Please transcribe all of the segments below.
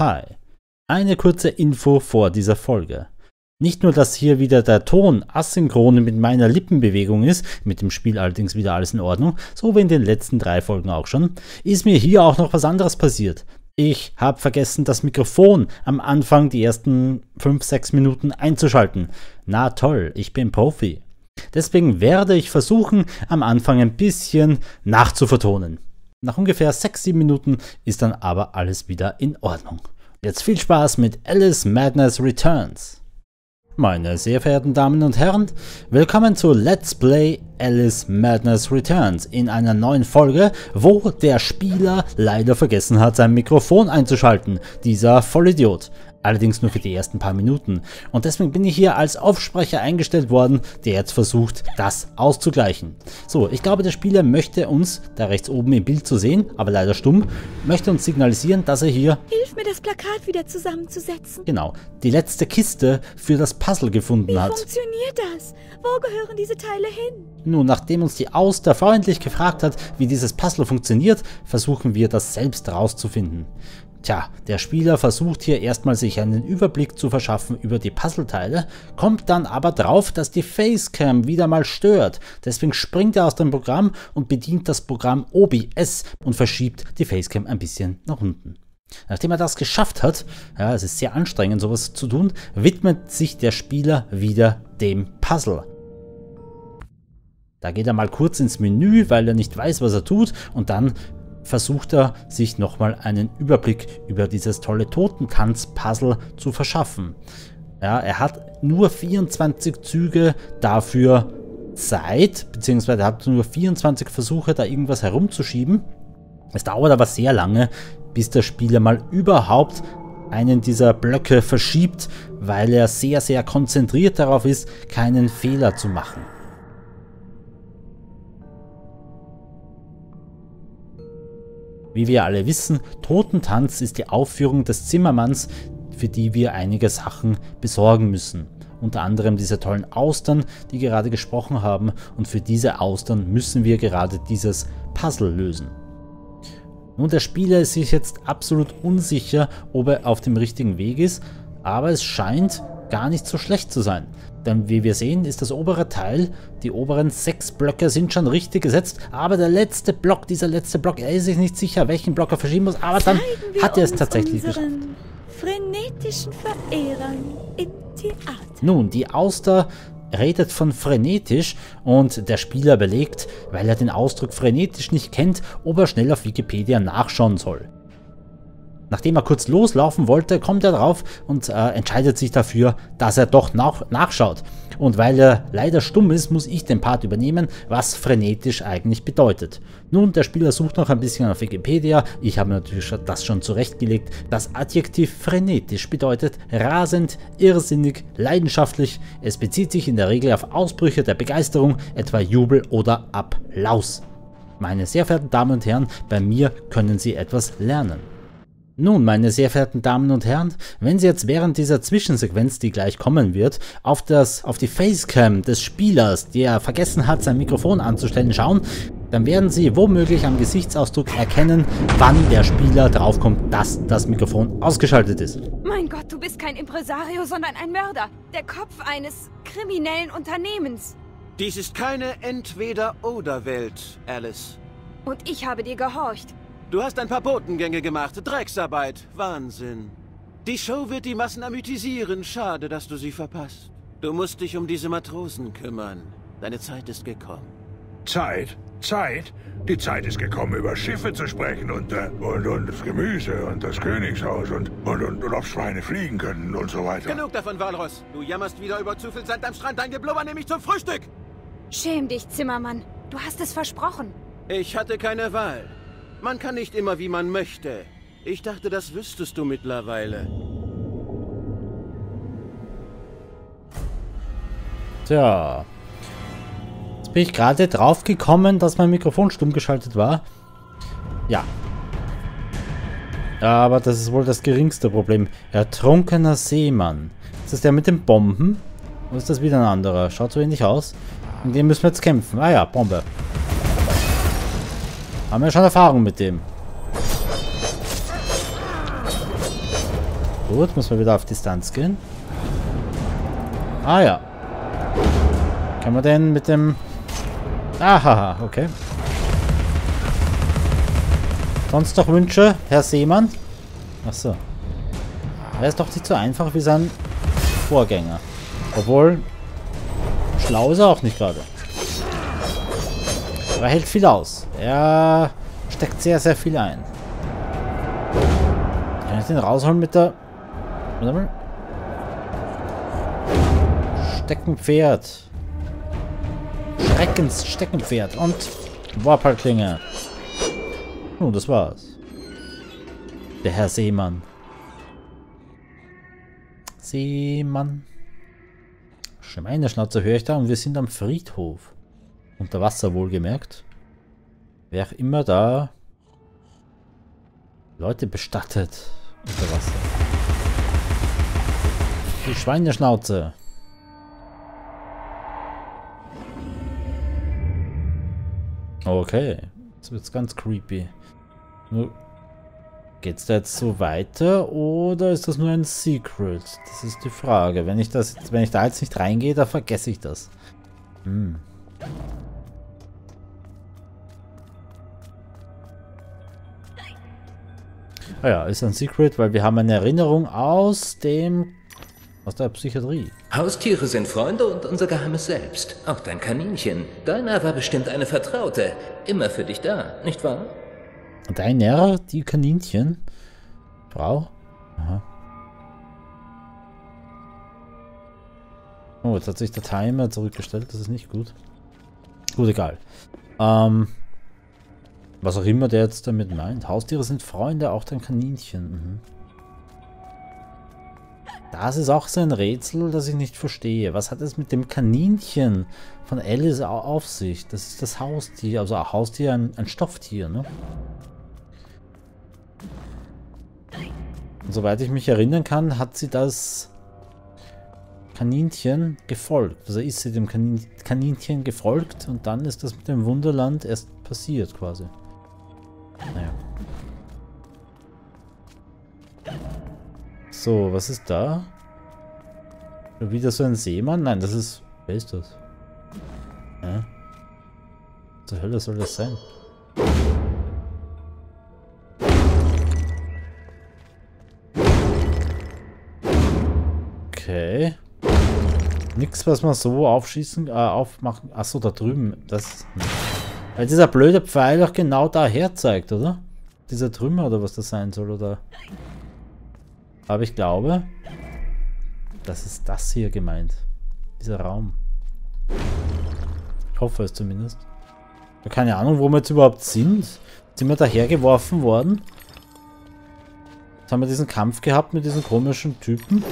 Hi. Eine kurze Info vor dieser Folge. Nicht nur, dass hier wieder der Ton asynchron mit meiner Lippenbewegung ist, mit dem Spiel allerdings wieder alles in Ordnung, so wie in den letzten drei Folgen auch schon, ist mir hier auch noch was anderes passiert. Ich habe vergessen, das Mikrofon am Anfang die ersten 5-6 Minuten einzuschalten. Na toll, ich bin Profi. Deswegen werde ich versuchen, am Anfang ein bisschen nachzuvertonen. Nach ungefähr 6-7 Minuten ist dann aber alles wieder in Ordnung. Jetzt viel Spaß mit Alice Madness Returns. Meine sehr verehrten Damen und Herren, willkommen zu Let's Play Alice Madness Returns in einer neuen Folge, wo der Spieler leider vergessen hat, sein Mikrofon einzuschalten, dieser Vollidiot allerdings nur für die ersten paar Minuten. Und deswegen bin ich hier als Aufsprecher eingestellt worden, der jetzt versucht, das auszugleichen. So, ich glaube, der Spieler möchte uns, da rechts oben im Bild zu sehen, aber leider stumm, möchte uns signalisieren, dass er hier... Hilf mir, das Plakat wieder zusammenzusetzen. Genau, die letzte Kiste für das Puzzle gefunden Wie hat. Wie funktioniert das? Wo gehören diese Teile hin? Nun, nachdem uns die Auster freundlich gefragt hat, wie dieses Puzzle funktioniert, versuchen wir das selbst herauszufinden. Tja, der Spieler versucht hier erstmal sich einen Überblick zu verschaffen über die Puzzleteile, kommt dann aber drauf, dass die Facecam wieder mal stört. Deswegen springt er aus dem Programm und bedient das Programm OBS und verschiebt die Facecam ein bisschen nach unten. Nachdem er das geschafft hat, ja, es ist sehr anstrengend sowas zu tun, widmet sich der Spieler wieder dem Puzzle. Da geht er mal kurz ins Menü, weil er nicht weiß, was er tut und dann versucht er, sich nochmal einen Überblick über dieses tolle Totentanz-Puzzle zu verschaffen. Ja, er hat nur 24 Züge dafür Zeit, beziehungsweise er hat nur 24 Versuche, da irgendwas herumzuschieben. Es dauert aber sehr lange, bis der Spieler mal überhaupt einen dieser Blöcke verschiebt, weil er sehr, sehr konzentriert darauf ist, keinen Fehler zu machen. Wie wir alle wissen, Totentanz ist die Aufführung des Zimmermanns, für die wir einige Sachen besorgen müssen. Unter anderem diese tollen Austern, die gerade gesprochen haben, und für diese Austern müssen wir gerade dieses Puzzle lösen. Nun, der Spieler ist sich jetzt absolut unsicher, ob er auf dem richtigen Weg ist, aber es scheint gar nicht so schlecht zu sein. Denn wie wir sehen, ist das obere Teil, die oberen sechs Blöcke sind schon richtig gesetzt, aber der letzte Block, dieser letzte Block, er ist sich nicht sicher, welchen Block er verschieben muss, aber dann hat er es tatsächlich geschafft. frenetischen Verehrern im Theater. Nun, die Auster redet von frenetisch und der Spieler belegt, weil er den Ausdruck frenetisch nicht kennt, ob er schnell auf Wikipedia nachschauen soll. Nachdem er kurz loslaufen wollte, kommt er drauf und äh, entscheidet sich dafür, dass er doch nach nachschaut. Und weil er leider stumm ist, muss ich den Part übernehmen, was frenetisch eigentlich bedeutet. Nun, der Spieler sucht noch ein bisschen auf Wikipedia. Ich habe natürlich das schon zurechtgelegt. Das Adjektiv frenetisch bedeutet rasend, irrsinnig, leidenschaftlich. Es bezieht sich in der Regel auf Ausbrüche der Begeisterung, etwa Jubel oder Applaus. Meine sehr verehrten Damen und Herren, bei mir können Sie etwas lernen. Nun, meine sehr verehrten Damen und Herren, wenn Sie jetzt während dieser Zwischensequenz, die gleich kommen wird, auf, das, auf die Facecam des Spielers, der vergessen hat, sein Mikrofon anzustellen, schauen, dann werden Sie womöglich am Gesichtsausdruck erkennen, wann der Spieler draufkommt, dass das Mikrofon ausgeschaltet ist. Mein Gott, du bist kein Impresario, sondern ein Mörder. Der Kopf eines kriminellen Unternehmens. Dies ist keine Entweder-Oder-Welt, Alice. Und ich habe dir gehorcht. Du hast ein paar Botengänge gemacht. Drecksarbeit. Wahnsinn. Die Show wird die Massen amütisieren. Schade, dass du sie verpasst. Du musst dich um diese Matrosen kümmern. Deine Zeit ist gekommen. Zeit? Zeit? Die Zeit ist gekommen, über Schiffe zu sprechen und, äh, und, und das Gemüse und das Königshaus und, und, und, und ob Schweine fliegen können und so weiter. Genug davon, Walross. Du jammerst wieder über zu viel Sand am Strand. Dein Geblubber nehme ich zum Frühstück. Schäm dich, Zimmermann. Du hast es versprochen. Ich hatte keine Wahl. Man kann nicht immer, wie man möchte. Ich dachte, das wüsstest du mittlerweile. Tja. Jetzt bin ich gerade drauf gekommen, dass mein Mikrofon stumm geschaltet war. Ja. Aber das ist wohl das geringste Problem. Ertrunkener Seemann. Ist das der mit den Bomben? Oder ist das wieder ein anderer? Schaut so ähnlich aus. In dem müssen wir jetzt kämpfen. Ah ja, Bombe. Haben wir schon Erfahrung mit dem. Gut, muss man wieder auf Distanz gehen. Ah ja. Kann man denn mit dem... Aha, okay. Sonst noch Wünsche, Herr Seemann? Achso. Er ist doch nicht so einfach wie sein Vorgänger. Obwohl, schlau ist er auch nicht gerade. Aber er hält viel aus. Er steckt sehr, sehr viel ein. Kann ich den rausholen mit der... Warte mal. Steckenpferd. Schreckens Steckenpferd. Und Warpalklinge. Oh, das war's. Der Herr Seemann. Seemann. Schweineschnauze höre ich da und wir sind am Friedhof. Unter Wasser wohlgemerkt. Wer auch immer da Leute bestattet unter Wasser. Die Schweineschnauze. Okay. Jetzt wird's ganz creepy. Nur Geht's da jetzt so weiter oder ist das nur ein Secret? Das ist die Frage. Wenn ich das, wenn ich da jetzt nicht reingehe, da vergesse ich das. Hm. Ah ja, ist ein Secret, weil wir haben eine Erinnerung aus dem aus der Psychiatrie. Haustiere sind Freunde und unser geheimes Selbst. Auch dein Kaninchen. Deiner war bestimmt eine Vertraute. Immer für dich da, nicht wahr? Deiner, die Kaninchen. Frau? Aha. Oh, jetzt hat sich der Timer zurückgestellt. Das ist nicht gut. Gut, egal. Ähm, was auch immer der jetzt damit meint. Haustiere sind Freunde, auch dein Kaninchen. Mhm. Das ist auch so ein Rätsel, das ich nicht verstehe. Was hat es mit dem Kaninchen von Alice auf sich? Das ist das Haustier. Also ein Haustier, ein, ein Stofftier, ne? Und soweit ich mich erinnern kann, hat sie das Kaninchen gefolgt. Also ist sie dem Kanin Kaninchen gefolgt und dann ist das mit dem Wunderland erst passiert quasi. So, was ist da? Wieder so ein Seemann? Nein, das ist... Wer ist das? Ja. Zur Hölle soll das sein? Okay. Nichts, was man so aufschießen, äh, aufmachen. Achso, da drüben. Das. Weil dieser blöde Pfeil doch genau daher zeigt, oder? Dieser Trümmer oder was das sein soll, oder? Aber ich glaube, das ist das hier gemeint. Dieser Raum. Ich hoffe es zumindest. Keine Ahnung, wo wir jetzt überhaupt sind. Sind wir dahergeworfen worden? Jetzt haben wir diesen Kampf gehabt mit diesen komischen Typen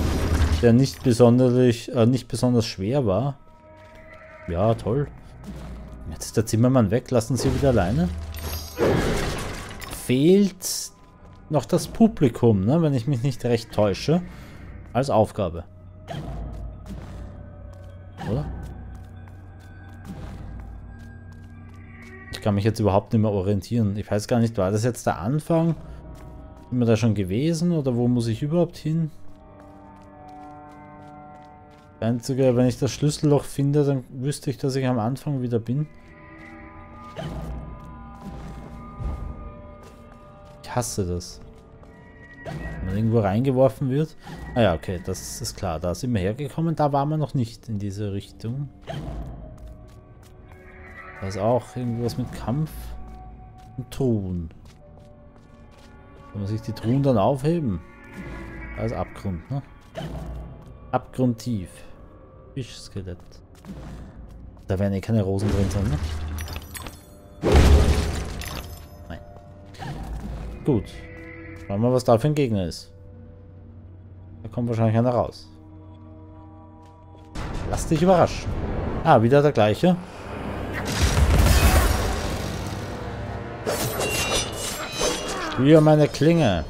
der nicht besonders, äh, nicht besonders schwer war. Ja, toll. Jetzt ist der Zimmermann weg. Lassen Sie wieder alleine. Fehlt noch das Publikum, ne? wenn ich mich nicht recht täusche. Als Aufgabe. Oder? Ich kann mich jetzt überhaupt nicht mehr orientieren. Ich weiß gar nicht, war das jetzt der Anfang? Sind wir da schon gewesen oder wo muss ich überhaupt hin? Einzige, wenn ich das Schlüsselloch finde, dann wüsste ich, dass ich am Anfang wieder bin. Ich hasse das. Man irgendwo reingeworfen wird. Ah ja, okay, das ist klar. Da sind wir hergekommen. Da waren wir noch nicht in diese Richtung. Da ist auch irgendwas mit Kampf und Truhen. Kann man sich die Truhen dann aufheben? Da ist Abgrund, ne? Abgrundtief. Fischskelett. Da werden eh keine Rosen drin sein, ne? Nein. Gut. Schauen wir mal, was da für ein Gegner ist. Da kommt wahrscheinlich einer raus. Lass dich überraschen. Ah, wieder der gleiche. Spür meine Klinge.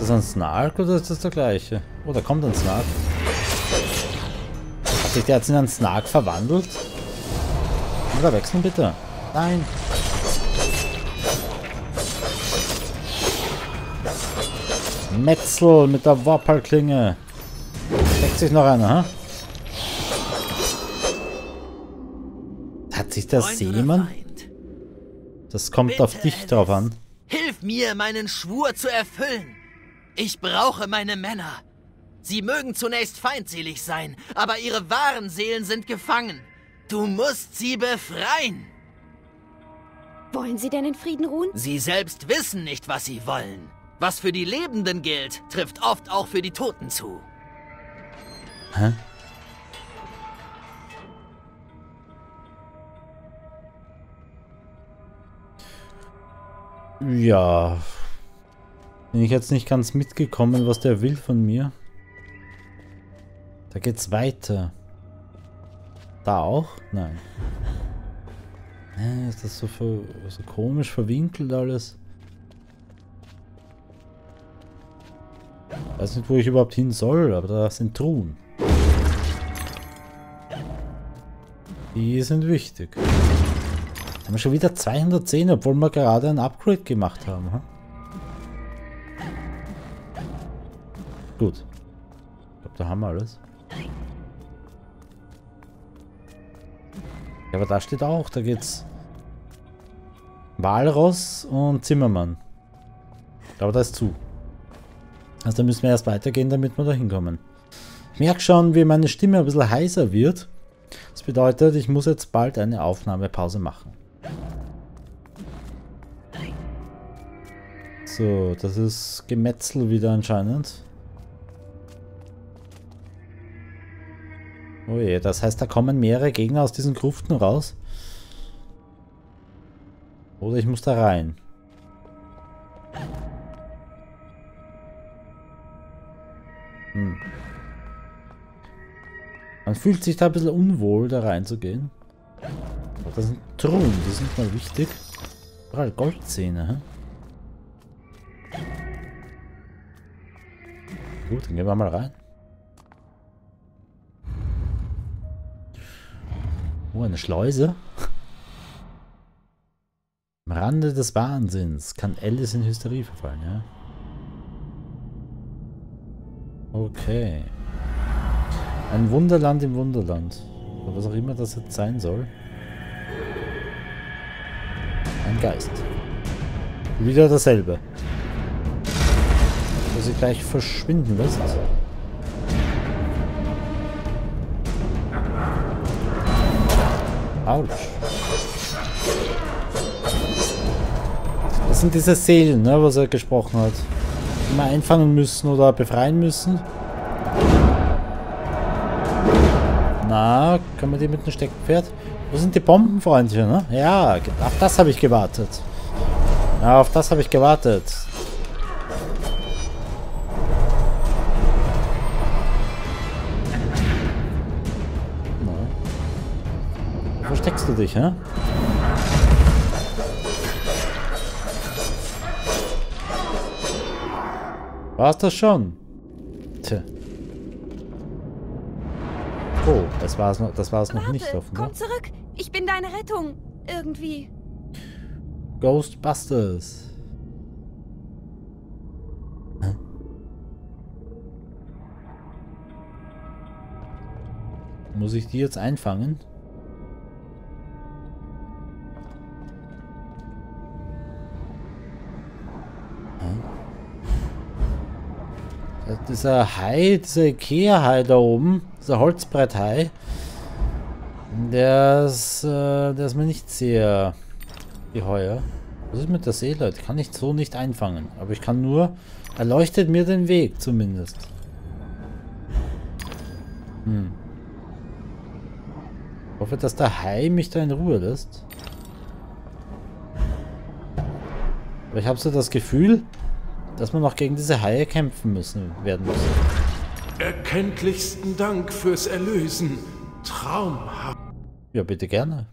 das ein Snark oder ist das der gleiche? Oh, da kommt ein Snark. Hat sich der jetzt in einen Snark verwandelt? Oder wechseln bitte? Nein. Metzel mit der Wappelklinge. Steckt sich noch einer, ha? Hat sich der Seemann? Das kommt Bitte, auf dich drauf an. Hilf mir, meinen Schwur zu erfüllen. Ich brauche meine Männer. Sie mögen zunächst feindselig sein, aber ihre wahren Seelen sind gefangen. Du musst sie befreien. Wollen Sie denn in Frieden ruhen? Sie selbst wissen nicht, was sie wollen. Was für die Lebenden gilt, trifft oft auch für die Toten zu. Hä? Ja. Bin ich jetzt nicht ganz mitgekommen, was der will von mir. Da geht's weiter. Da auch? Nein. Ist das so, ver so komisch verwinkelt alles? Weiß nicht, wo ich überhaupt hin soll, aber da sind Truhen. Die sind wichtig. Haben wir schon wieder 210, obwohl wir gerade ein Upgrade gemacht haben. Hm? Gut. Ich glaube, da haben wir alles. Ja, aber da steht auch, da geht's Walross und Zimmermann. Aber da ist zu. Also da müssen wir erst weitergehen, damit wir da hinkommen. Ich merke schon, wie meine Stimme ein bisschen heißer wird. Das bedeutet, ich muss jetzt bald eine Aufnahmepause machen. So, das ist Gemetzel wieder anscheinend. Oh je, das heißt, da kommen mehrere Gegner aus diesen Gruften raus. Oder ich muss da rein. Hm. Man fühlt sich da ein bisschen unwohl, da reinzugehen. Das sind Truhen, die sind mal wichtig. Überall Goldzähne, hä? Gut, dann gehen wir mal rein. Oh, eine Schleuse. Am Rande des Wahnsinns kann Alice in Hysterie verfallen, ja? Okay. Ein Wunderland im Wunderland. Oder was auch immer das jetzt sein soll. Ein Geist. Wieder dasselbe. Der sich gleich verschwinden lässt. Autsch. Das sind diese Seelen, ne, was er gesprochen hat. Die wir einfangen müssen oder befreien müssen. Na, können wir die mit dem Steckenpferd? Wo sind die Bombenfreundchen, ne? Ja, auf das habe ich gewartet. Ja, auf das habe ich gewartet. Du dich, hä? War's das schon? Tja. Oh, das war es noch, das war es noch Warte, nicht offenbar. komm zurück. Ich bin deine Rettung. Irgendwie. Ghostbusters. Muss ich die jetzt einfangen? Dieser Hai, dieser Ikea-Hai da oben, dieser Holzbrett-Hai, der ist, äh, der ist mir nicht sehr geheuer. Was ist mit der Seele? Die kann ich so nicht einfangen. Aber ich kann nur... Er leuchtet mir den Weg zumindest. Hm. Ich hoffe, dass der Hai mich da in Ruhe lässt. Aber ich habe so das Gefühl, dass wir noch gegen diese Haie kämpfen müssen, werden müssen. Erkenntlichsten Dank fürs Erlösen. Traumhaft. Ja, bitte gerne.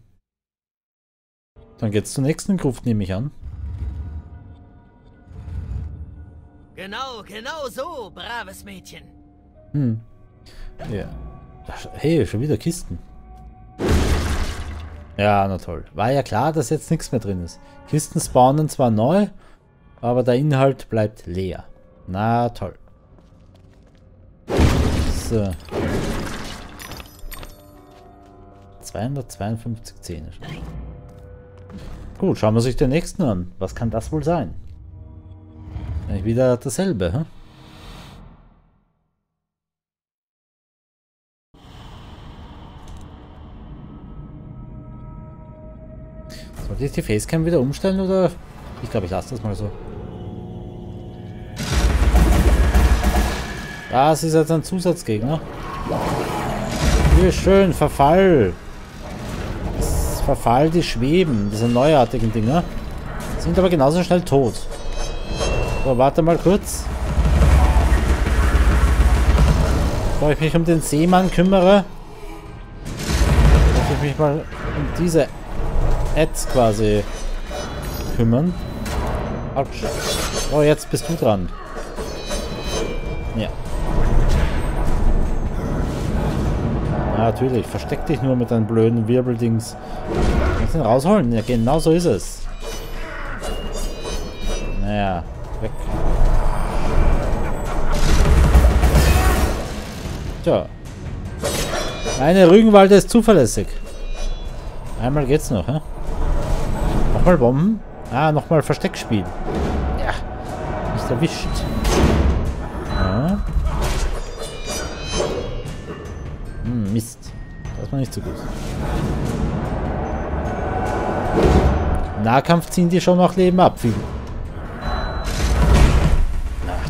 Dann geht's zur nächsten Gruft, nehme ich an. Genau, genau so, braves Mädchen. Hm. Ja. Hey, schon wieder Kisten. Ja, na toll. War ja klar, dass jetzt nichts mehr drin ist. Kisten spawnen zwar neu, aber der Inhalt bleibt leer. Na toll. So. 252 Zähne. Gut, schauen wir sich den nächsten an. Was kann das wohl sein? Wieder dasselbe, hä? Sollte ich die Facecam wieder umstellen oder? Ich glaube, ich lasse das mal so. Das ist jetzt ein Zusatzgegner. Wie schön, Verfall. Das Verfall, die schweben, diese neuartigen Dinger. Sind aber genauso schnell tot. So, warte mal kurz. Bevor ich mich um den Seemann kümmere, muss ich mich mal um diese Ads quasi kümmern. Oh, jetzt bist du dran. Ja. Ja. Natürlich, versteck dich nur mit deinen blöden Wirbeldings. Kannst ihn rausholen? Ja, genau so ist es. Naja, weg. Tja. Eine Rügenwalde ist zuverlässig. Einmal geht's noch, hä? Nochmal Bomben? Ah, nochmal Versteckspiel. Ja. Nicht erwischt. Das war nicht so gut. Nahkampf ziehen die schon noch Leben ab. Viel.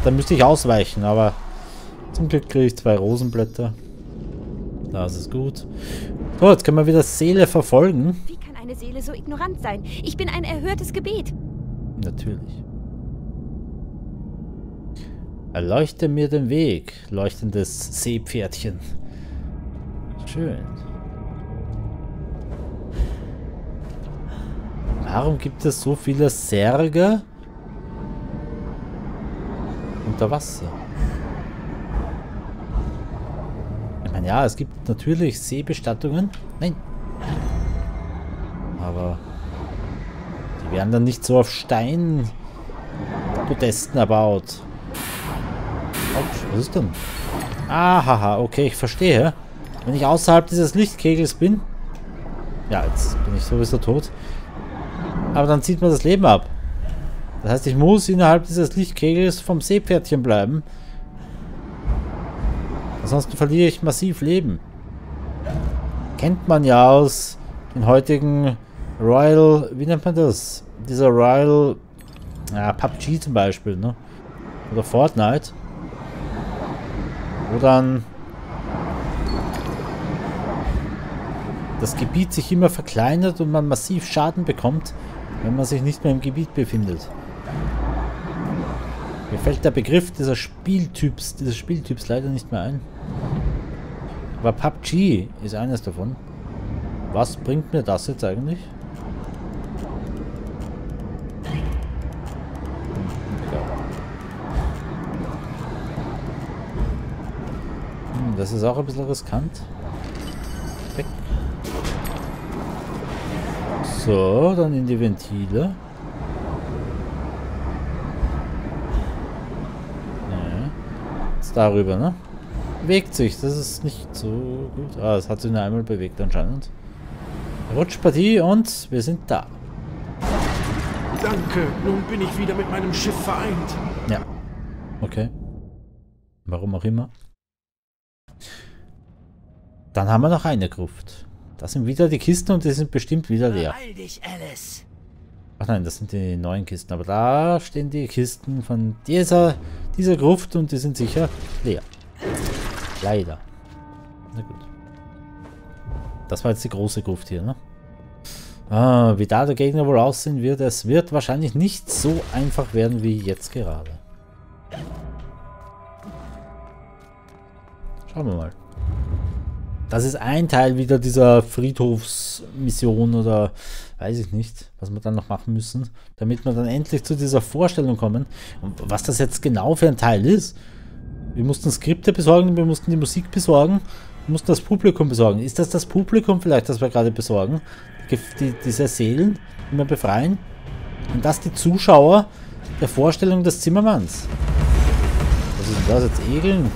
Da müsste ich ausweichen, aber zum Glück kriege ich zwei Rosenblätter. Das ist gut. So, jetzt können wir wieder Seele verfolgen. Wie kann eine Seele so ignorant sein? Ich bin ein erhörtes Gebet. Natürlich. Erleuchte mir den Weg, leuchtendes Seepferdchen. Schön. Warum gibt es so viele Särge unter Wasser? Ich meine, ja, es gibt natürlich Seebestattungen. Nein. Aber die werden dann nicht so auf Steinpodesten erbaut. Autsch, was ist denn? Ahaha, okay, ich verstehe. Wenn ich außerhalb dieses Lichtkegels bin. Ja, jetzt bin ich sowieso tot. Aber dann zieht man das Leben ab. Das heißt, ich muss innerhalb dieses Lichtkegels vom Seepferdchen bleiben. Ansonsten verliere ich massiv Leben. Kennt man ja aus den heutigen Royal, wie nennt man das? Dieser Royal, ja, PUBG zum Beispiel, ne? Oder Fortnite. Wo dann das Gebiet sich immer verkleinert und man massiv Schaden bekommt, wenn man sich nicht mehr im Gebiet befindet. Mir fällt der Begriff dieser Spieltyps, dieses Spieltyps leider nicht mehr ein. Aber PUBG ist eines davon. Was bringt mir das jetzt eigentlich? Hm, das ist auch ein bisschen riskant. So, dann in die Ventile. Ja. Jetzt darüber, ne? Bewegt sich, das ist nicht so gut. Ah, es hat sich nur einmal bewegt anscheinend. Rutschpartie und wir sind da. Danke, nun bin ich wieder mit meinem Schiff vereint. Ja. Okay. Warum auch immer. Dann haben wir noch eine Gruft. Das sind wieder die Kisten und die sind bestimmt wieder leer. dich, Alice. Ach nein, das sind die neuen Kisten. Aber da stehen die Kisten von dieser, dieser Gruft und die sind sicher leer. Leider. Na gut. Das war jetzt die große Gruft hier, ne? Ah, wie da der Gegner wohl aussehen wird, es wird wahrscheinlich nicht so einfach werden wie jetzt gerade. Schauen wir mal. Das ist ein Teil wieder dieser Friedhofsmission oder weiß ich nicht, was wir dann noch machen müssen, damit wir dann endlich zu dieser Vorstellung kommen. Und was das jetzt genau für ein Teil ist. Wir mussten Skripte besorgen, wir mussten die Musik besorgen, muss das Publikum besorgen. Ist das das Publikum vielleicht, das wir gerade besorgen? Die, diese Seelen, die wir befreien? Und das die Zuschauer der Vorstellung des Zimmermanns? Was ist denn das jetzt? Egeln?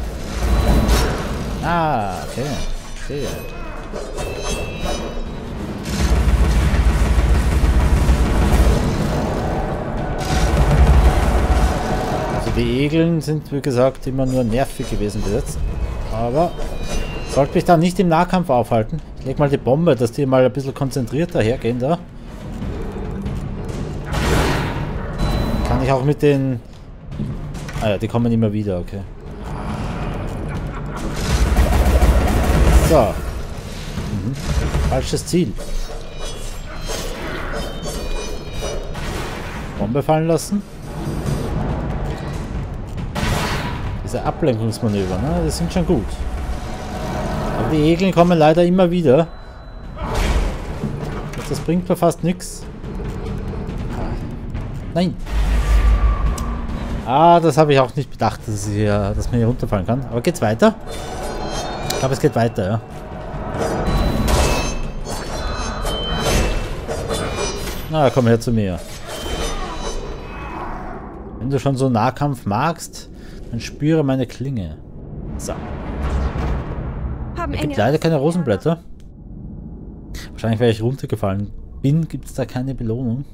Ah, okay. Verstehe. Also die Egeln sind, wie gesagt, immer nur nervig gewesen bis jetzt. Aber sollte mich da nicht im Nahkampf aufhalten. Ich leg mal die Bombe, dass die mal ein bisschen konzentrierter hergehen da. Kann ich auch mit den... Ah ja, die kommen immer wieder, okay. So. Mhm. Falsches Ziel. Bombe fallen lassen. Diese Ablenkungsmanöver, ne? Die sind schon gut. Aber die Egeln kommen leider immer wieder. Das bringt mir fast nichts. Nein. Ah, das habe ich auch nicht bedacht, dass, ich dass man hier runterfallen kann. Aber geht's weiter? Ich glaube, es geht weiter, ja. Na, komm her zu mir. Wenn du schon so Nahkampf magst, dann spüre meine Klinge. So. Es gibt leider keine Rosenblätter. Wahrscheinlich, weil ich runtergefallen bin, gibt es da keine Belohnung.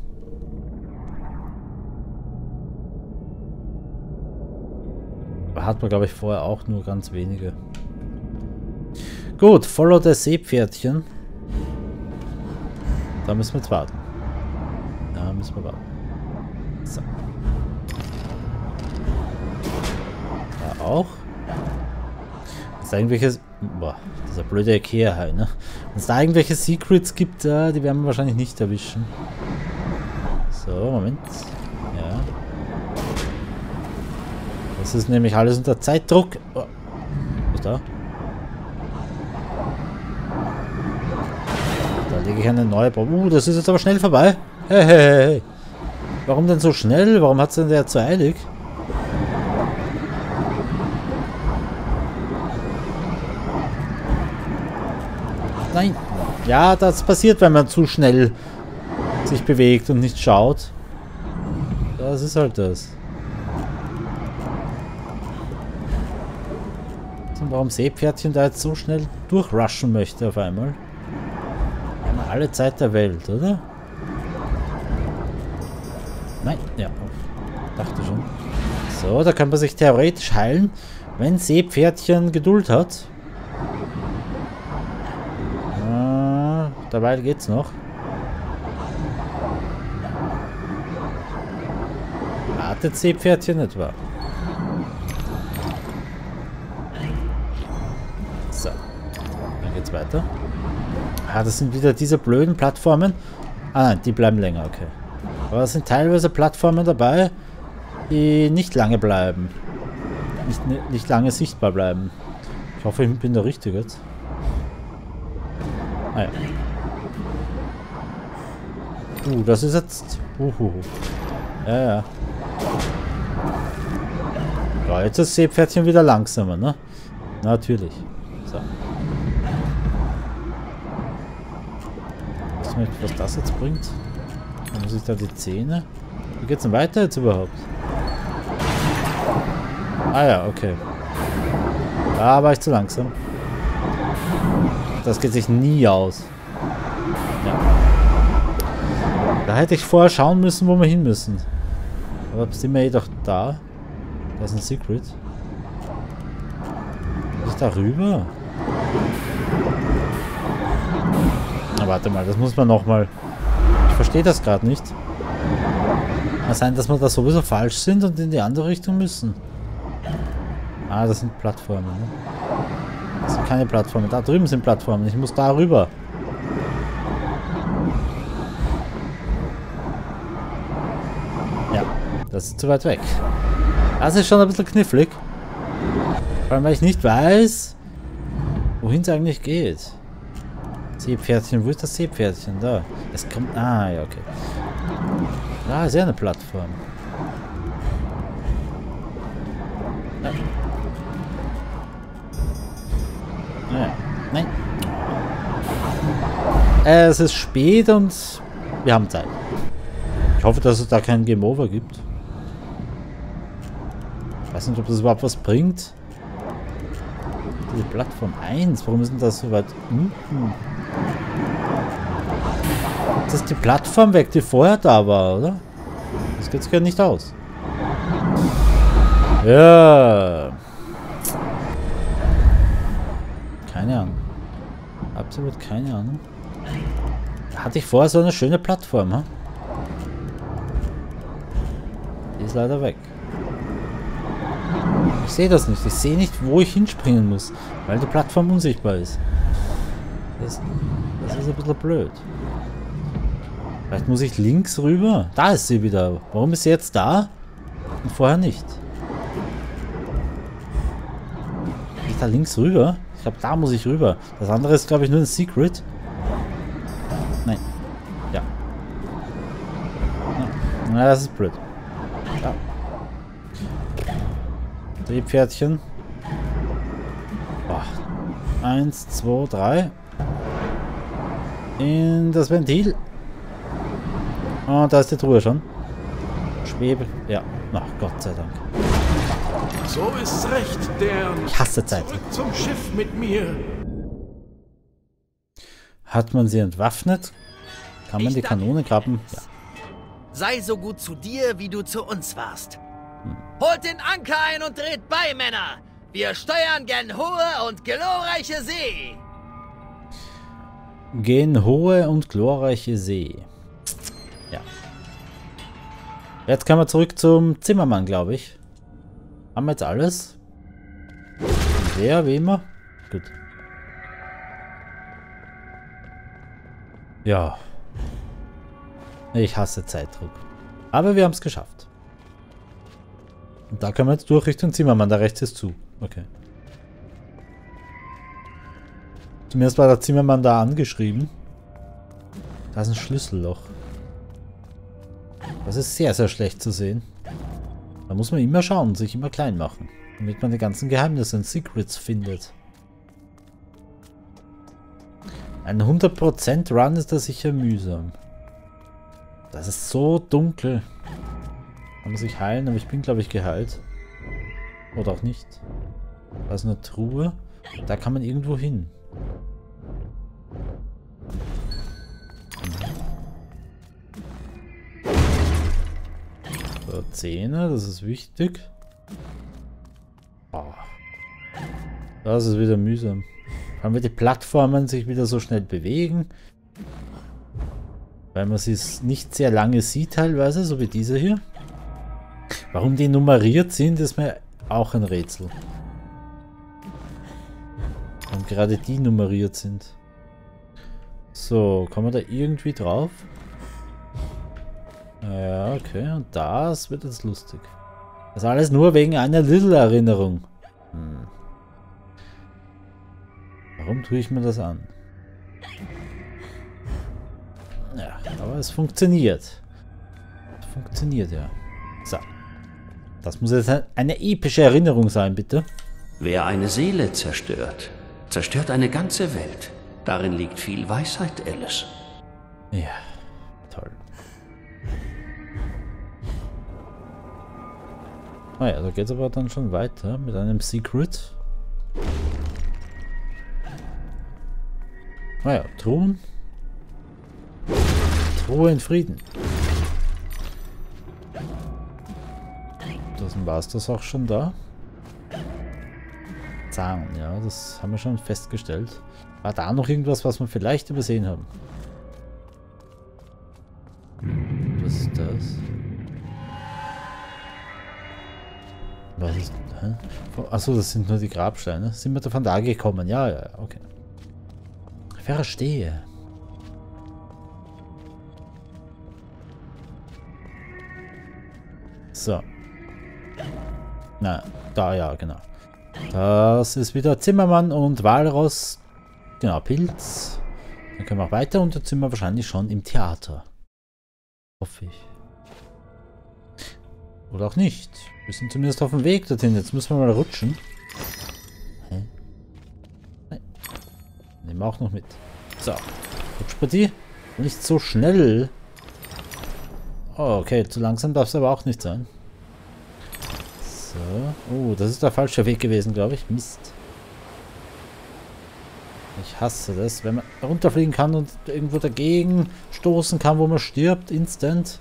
Hat man, glaube ich, vorher auch nur ganz wenige. Gut, follow the Seepferdchen. Da müssen wir jetzt warten. Da müssen wir warten. So. Da auch. Ist da irgendwelches... Boah, dieser blöde Ikea-Hai, ne? Wenn es da irgendwelche Secrets gibt, die werden wir wahrscheinlich nicht erwischen. So, Moment. Ja. Das ist nämlich alles unter Zeitdruck. Oh. Was ist da? Da lege ich eine neue Bombe. Uh, das ist jetzt aber schnell vorbei. Hey, hey, hey. Warum denn so schnell? Warum hat es denn der zu eilig? Nein. Ja, das passiert, wenn man zu schnell sich bewegt und nicht schaut. Das ist halt das. Und warum Seepferdchen da jetzt so schnell durchrushen möchte auf einmal. Alle Zeit der Welt, oder? Nein, ja. Dachte schon. So, da kann man sich theoretisch heilen, wenn Seepferdchen Geduld hat. Äh, dabei geht's noch. Wartet Seepferdchen etwa? So. Dann geht's weiter. Ah, das sind wieder diese blöden Plattformen. Ah nein, die bleiben länger, okay. Aber es sind teilweise Plattformen dabei, die nicht lange bleiben. Nicht, nicht lange sichtbar bleiben. Ich hoffe, ich bin der Richtige jetzt. Ah ja. Uh, das ist jetzt... Uhuhu. Ja, ja. Ja, jetzt ist das Seepferdchen wieder langsamer, ne? Natürlich. So. Ich weiß nicht, was das jetzt bringt. Dann muss ich da die Zähne... Wie geht's denn weiter jetzt überhaupt? Ah ja, okay. Da war ich zu langsam. Das geht sich nie aus. Ja. Da hätte ich vorher schauen müssen, wo wir hin müssen. Aber sind wir jedoch da? Da ist ein Secret. Ich da rüber? Warte mal, das muss man nochmal... Ich verstehe das gerade nicht. Kann sein, dass wir da sowieso falsch sind und in die andere Richtung müssen. Ah, das sind Plattformen. Ne? Das sind keine Plattformen. Da drüben sind Plattformen. Ich muss da rüber. Ja, das ist zu weit weg. Das ist schon ein bisschen knifflig. Vor allem, weil ich nicht weiß, wohin es eigentlich geht. Seepferdchen, wo ist das Seepferdchen? Da. Es kommt. Ah, ja, okay. Da ist ja eine Plattform. Naja. Nein. Äh, es ist spät und wir haben Zeit. Ich hoffe, dass es da keinen Game Over gibt. Ich weiß nicht, ob das überhaupt was bringt. Die Plattform 1, warum ist denn das so weit unten? Das ist die Plattform weg, die vorher da war, oder? Das geht sich ja nicht aus. Ja. Keine Ahnung. Absolut keine Ahnung. Hatte ich vorher so eine schöne Plattform, ha? Die ist leider weg. Ich sehe das nicht. Ich sehe nicht, wo ich hinspringen muss, weil die Plattform unsichtbar ist. Das, das ist ein bisschen blöd. Vielleicht muss ich links rüber. Da ist sie wieder. Warum ist sie jetzt da und vorher nicht? Ich da links rüber? Ich glaube, da muss ich rüber. Das andere ist, glaube ich, nur ein Secret. Nein. Ja. Na, das ist blöd. Ja. Drehpferdchen. Boah. Eins, zwei, drei. In das Ventil. Und da ist die Truhe schon. Schwebe. Ja. Ach, Gott sei Dank. So ist's recht, der. Ich hasse Zeit. Zurück zum Schiff mit mir. Hat man sie entwaffnet? Kann man Ich die. Kanone graben? Ja. Sei so gut zu dir, wie du zu uns warst. Holt den Anker ein und dreht bei, Männer! Wir steuern gen hohe und glorreiche See! Gen hohe und glorreiche See. Ja. Jetzt können wir zurück zum Zimmermann, glaube ich. Haben wir jetzt alles? Wer, wie immer? Gut. Ja. Ich hasse Zeitdruck. Aber wir haben es geschafft. Und da können wir jetzt durch Richtung Zimmermann. Da rechts ist zu. Okay. Zumindest war der Zimmermann da angeschrieben. Da ist ein Schlüsselloch. Das ist sehr, sehr schlecht zu sehen. Da muss man immer schauen, sich immer klein machen. Damit man die ganzen Geheimnisse und Secrets findet. Ein 100% Run ist da sicher mühsam. Das ist so dunkel. Da muss ich heilen, aber ich bin, glaube ich, geheilt. Oder auch nicht. Da ist eine Truhe. Da kann man irgendwo hin. So, Zähne, das ist wichtig. Oh. Das ist wieder mühsam. Allem, weil die Plattformen sich wieder so schnell bewegen. Weil man sie nicht sehr lange sieht teilweise, so wie diese hier. Warum die nummeriert sind, ist mir auch ein Rätsel. Warum gerade die nummeriert sind. So, kommen wir da irgendwie drauf? Ja, okay. Und das wird jetzt lustig. Das alles nur wegen einer Little-Erinnerung. Hm. Warum tue ich mir das an? Ja, aber es funktioniert. Es funktioniert ja. So. Das muss jetzt eine epische Erinnerung sein, bitte. Wer eine Seele zerstört, zerstört eine ganze Welt. Darin liegt viel Weisheit, Alice. Ja, toll. Ah ja, da geht's aber dann schon weiter mit einem Secret. Ah ja, Truhen. Truhe in Frieden. Das war es das auch schon da. Zahn, ja, das haben wir schon festgestellt. War da noch irgendwas, was wir vielleicht übersehen haben? Was ist das? Was ist hä? Achso, das sind nur die Grabsteine. Sind wir da von da gekommen? Ja, ja, ja, okay. Verstehe. So. Na, da ja, genau. Das ist wieder Zimmermann und Walross. Genau, Pilz. Dann können wir auch weiter und jetzt sind wir wahrscheinlich schon im Theater. Hoffe ich. Oder auch nicht. Wir sind zumindest auf dem Weg dorthin. Jetzt müssen wir mal rutschen. Hä? Nein. Nehmen wir auch noch mit. So. Rutschpartie. Nicht so schnell. Oh, okay. Zu langsam darf es aber auch nicht sein. So. Oh, das ist der falsche Weg gewesen, glaube ich. Mist. Ich hasse das, wenn man runterfliegen kann und irgendwo dagegen stoßen kann, wo man stirbt, instant.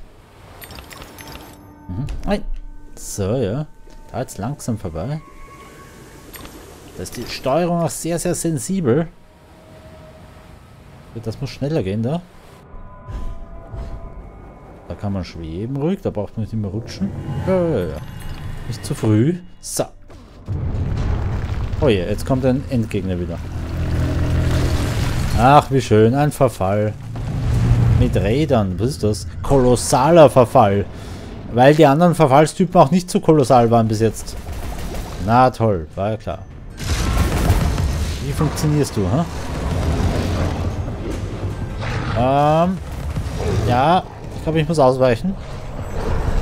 Mhm. Nein. So, ja. Da jetzt langsam vorbei. Da ist die Steuerung auch sehr, sehr sensibel. Das muss schneller gehen da. Da kann man schweben ruhig, da braucht man nicht immer rutschen. Ja, ja, ja. Nicht zu früh. So. Oh je, jetzt kommt ein Endgegner wieder. Ach, wie schön. Ein Verfall. Mit Rädern. Was ist das? Kolossaler Verfall. Weil die anderen Verfallstypen auch nicht so kolossal waren bis jetzt. Na toll, war ja klar. Wie funktionierst du, hä? Ähm. Ja, ich glaube, ich muss ausweichen.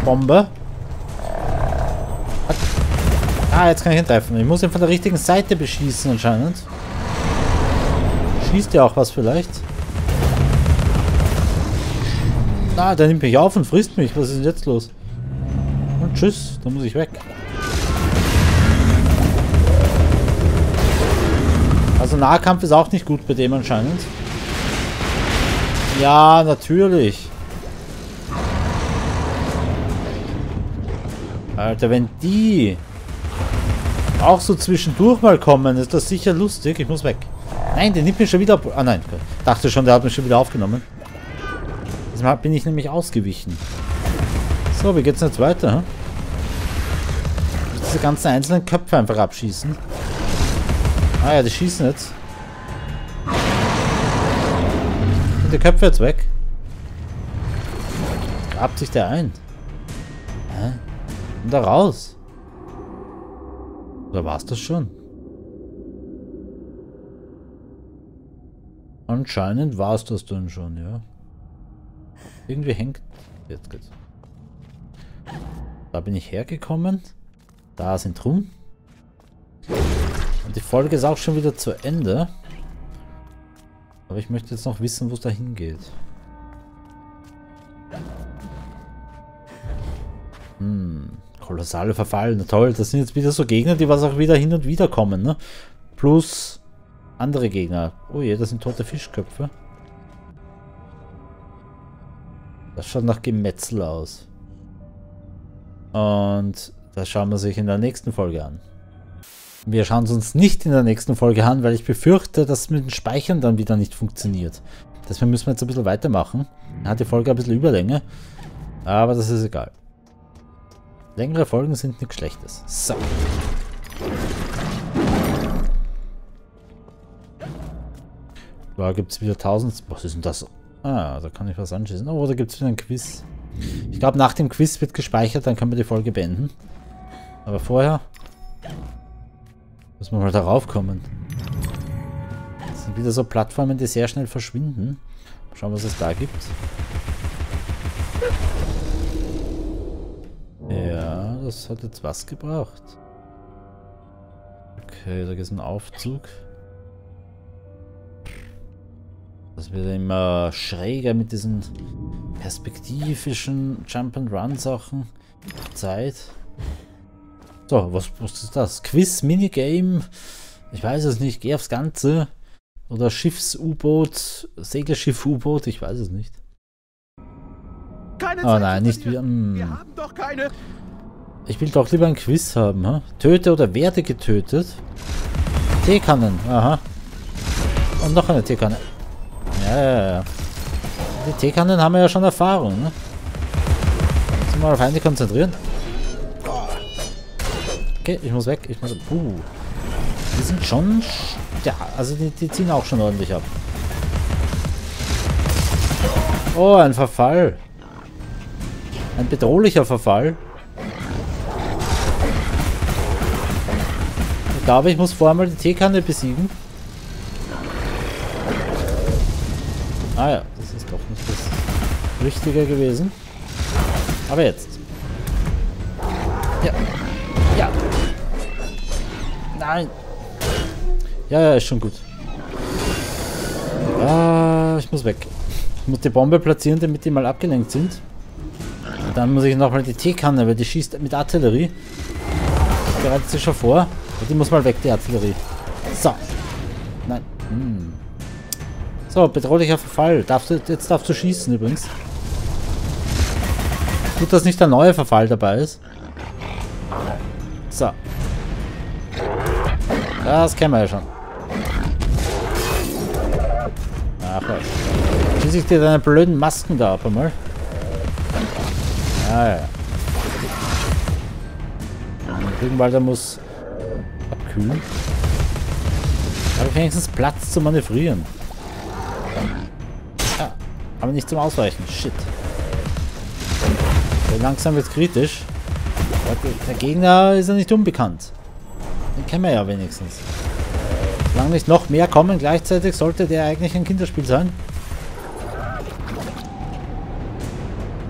Bombe. Ah, jetzt kann ich ihn treffen. Ich muss ihn von der richtigen Seite beschießen anscheinend. Schießt ja auch was vielleicht. Ah, der nimmt mich auf und frisst mich. Was ist denn jetzt los? Und tschüss, dann muss ich weg. Also Nahkampf ist auch nicht gut bei dem anscheinend. Ja, natürlich. Alter, wenn die auch so zwischendurch mal kommen, ist das sicher lustig. Ich muss weg. Nein, der nimmt mich schon wieder ab. Ah nein, dachte schon, der hat mich schon wieder aufgenommen. Jetzt bin ich nämlich ausgewichen. So, wie geht's jetzt weiter? Hm? Diese ganzen einzelnen Köpfe einfach abschießen. Ah ja, die schießen jetzt. Sind die Köpfe jetzt weg? Grabt sich der ein? Hä? Und da raus? Oder war's das schon? Anscheinend war es das dann schon, ja. Irgendwie hängt... Jetzt geht's. Da bin ich hergekommen. Da sind Truhen. Und die Folge ist auch schon wieder zu Ende. Aber ich möchte jetzt noch wissen, wo es da hingeht. Hm, kolossale Verfall. Na toll, das sind jetzt wieder so Gegner, die was auch wieder hin und wieder kommen, ne? Plus andere Gegner. Oh je, das sind tote Fischköpfe. Das schaut nach Gemetzel aus. Und das schauen wir sich in der nächsten Folge an. Wir schauen es uns nicht in der nächsten Folge an, weil ich befürchte, dass mit dem Speichern dann wieder nicht funktioniert. Deswegen müssen wir jetzt ein bisschen weitermachen. Dann hat die Folge ein bisschen Überlänge. Aber das ist egal. Längere Folgen sind nichts Schlechtes. So. Da gibt es wieder 1000. Was ist denn das? Ah, da kann ich was anschließen. Oh, da gibt es wieder ein Quiz. Ich glaube, nach dem Quiz wird gespeichert, dann können wir die Folge beenden. Aber vorher müssen wir mal darauf kommen. Das sind wieder so Plattformen, die sehr schnell verschwinden. Mal schauen, was es da gibt. Ja, das hat jetzt was gebracht. Okay, da gibt es einen Aufzug. Das wird immer schräger mit diesen perspektivischen Jump-and-Run-Sachen. Zeit. So, was, was ist das? Quiz, Minigame? Ich weiß es nicht. Geh aufs Ganze. Oder Schiffs-U-Boot, Segelschiff-U-Boot, ich weiß es nicht. Keine oh nein, nicht wieder. Hm. Wir haben doch keine. Ich will doch lieber ein Quiz haben, ha? Töte oder werde getötet. Teekannen, aha. Und noch eine Teekanne. Ja, ja. Die Teekannen haben wir ja schon Erfahrung, ne? Jetzt mal auf Feinde konzentrieren. Okay, ich muss weg. Ich muss. Uh. Die sind schon. Ja, also die, die ziehen auch schon ordentlich ab. Oh, ein Verfall. Ein bedrohlicher Verfall. Ich glaube, ich muss vorher mal die Teekanne besiegen. Ah ja, das ist doch nicht das Richtige gewesen. Aber jetzt. Ja. Ja. Nein. Ja, ja, ist schon gut. Ah, ich muss weg. Ich muss die Bombe platzieren, damit die mal abgelenkt sind. Und dann muss ich nochmal die Teekanne, weil die schießt mit Artillerie. Bereitet sich schon vor. Und die muss mal weg, die Artillerie. So. Nein. Hm. So, bedrohlicher Verfall. Darfst du, jetzt darfst du schießen übrigens. Gut, dass nicht der neue Verfall dabei ist. So. Das kennen wir ja schon. Ach was. Schieß ich dir deine blöden Masken da ab einmal. Ah ja. Regenwalder muss abkühlen. Aber wenigstens Platz zum Manövrieren. Aber nicht zum Ausweichen. Shit. So langsam wird es kritisch. Der Gegner ist ja nicht unbekannt. Den kennen wir ja wenigstens. Solange nicht noch mehr kommen gleichzeitig, sollte der eigentlich ein Kinderspiel sein.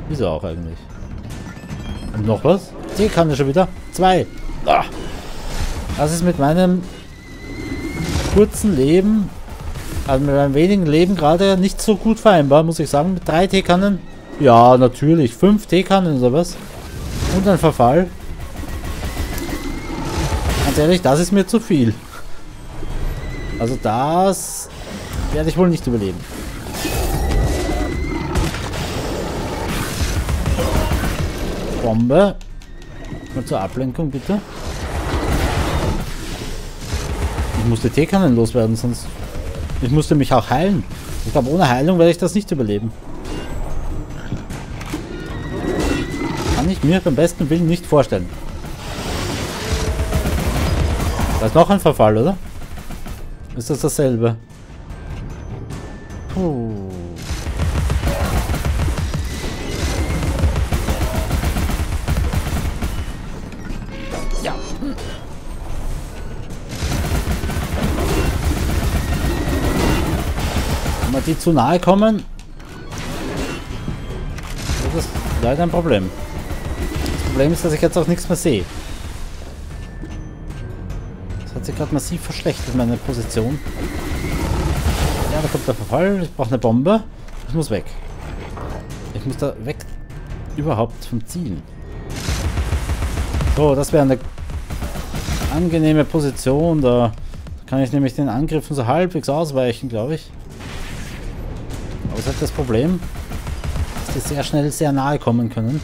Wieso auch eigentlich? Und noch was? Die kann er schon wieder. Zwei. Ah. Das ist mit meinem kurzen Leben, also mit meinem wenigen Leben gerade nicht so gut vereinbar, muss ich sagen. Mit drei Teekannen. Ja, natürlich. Fünf Teekannen oder was. Und ein Verfall. Ganz ehrlich, das ist mir zu viel. Also das werde ich wohl nicht überleben. Bombe. Mal zur Ablenkung, bitte. Ich musste Teekannen loswerden, sonst... Ich musste mich auch heilen. Ich glaube, ohne Heilung werde ich das nicht überleben. Kann ich mir beim besten Willen nicht vorstellen. Da ist noch ein Verfall, oder? Ist das dasselbe? Puh. Die zu nahe kommen, ist das leider ein Problem. Das Problem ist, dass ich jetzt auch nichts mehr sehe. Das hat sich gerade massiv verschlechtert, meine Position. Ja, da kommt der Verfall. Ich brauche eine Bombe. Ich muss weg. Ich muss da weg überhaupt vom Ziel. So, das wäre eine angenehme Position. Da kann ich nämlich den Angriffen so halbwegs ausweichen, glaube ich. Hat das Problem, dass die sehr schnell sehr nahe kommen können.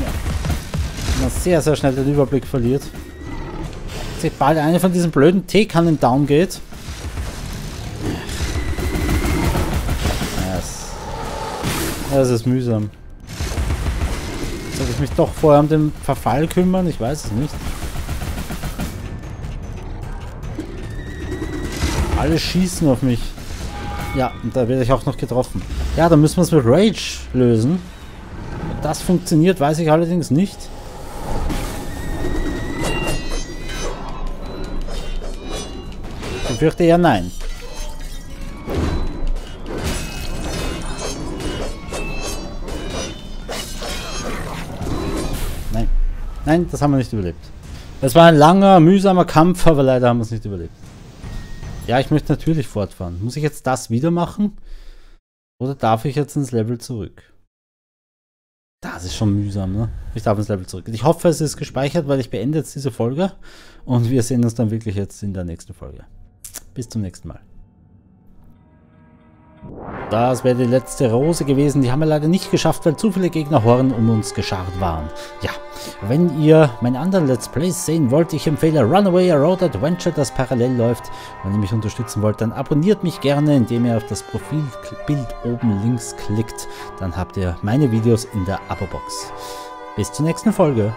Ja. Man sehr, sehr schnell den Überblick verliert. Sich bald eine von diesen blöden Teekannen down geht. Yes. Das ist mühsam. Soll ich mich doch vorher um den Verfall kümmern? Ich weiß es nicht. Alle schießen auf mich. Ja, und da werde ich auch noch getroffen. Ja, dann müssen wir es mit Rage lösen. Ob das funktioniert, weiß ich allerdings nicht. Ich fürchte ja nein. Nein. Nein, das haben wir nicht überlebt. Es war ein langer, mühsamer Kampf, aber leider haben wir es nicht überlebt. Ja, ich möchte natürlich fortfahren. Muss ich jetzt das wieder machen? Oder darf ich jetzt ins Level zurück? Das ist schon mühsam, ne? Ich darf ins Level zurück. Ich hoffe, es ist gespeichert, weil ich beende jetzt diese Folge. Und wir sehen uns dann wirklich jetzt in der nächsten Folge. Bis zum nächsten Mal. Das wäre die letzte Rose gewesen. Die haben wir leider nicht geschafft, weil zu viele Gegner Horn um uns geschart waren. Ja, wenn ihr meine anderen Let's Plays sehen wollt, ich empfehle Runaway A Road Adventure, das parallel läuft. Wenn ihr mich unterstützen wollt, dann abonniert mich gerne, indem ihr auf das Profilbild oben links klickt. Dann habt ihr meine Videos in der Abo-Box. Bis zur nächsten Folge.